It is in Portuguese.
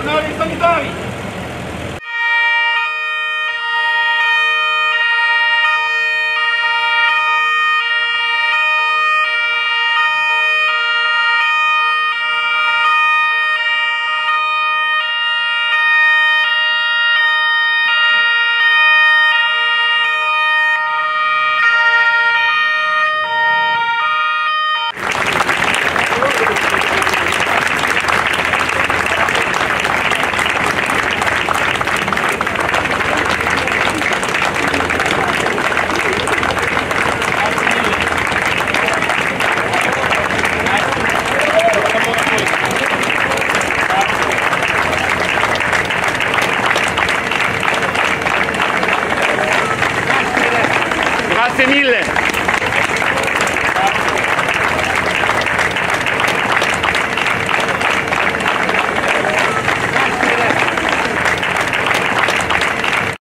Funcionários sanitários. Grazie mille.